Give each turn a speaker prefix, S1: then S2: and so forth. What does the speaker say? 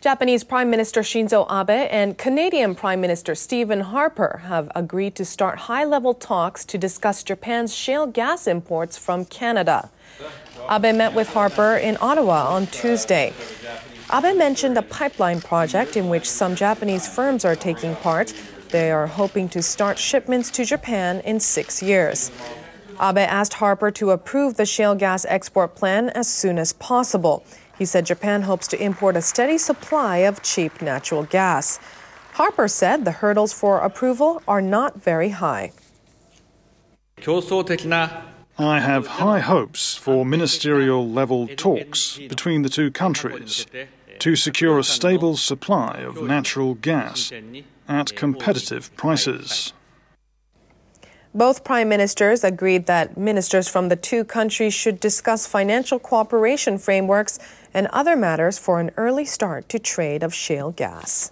S1: Japanese Prime Minister Shinzo Abe and Canadian Prime Minister Stephen Harper have agreed to start high level talks to discuss Japan's shale gas imports from Canada. Abe met with Harper in Ottawa on Tuesday. Abe mentioned a pipeline project in which some Japanese firms are taking part. They are hoping to start shipments to Japan in six years. Abe asked Harper to approve the shale gas export plan as soon as possible. He said Japan hopes to import a steady supply of cheap natural gas. Harper said the hurdles for approval are not very high.
S2: I have high hopes for ministerial level talks between the two countries to secure a stable supply of natural gas at competitive prices.
S1: Both prime ministers agreed that ministers from the two countries should discuss financial cooperation frameworks and other matters for an early start to trade of shale gas.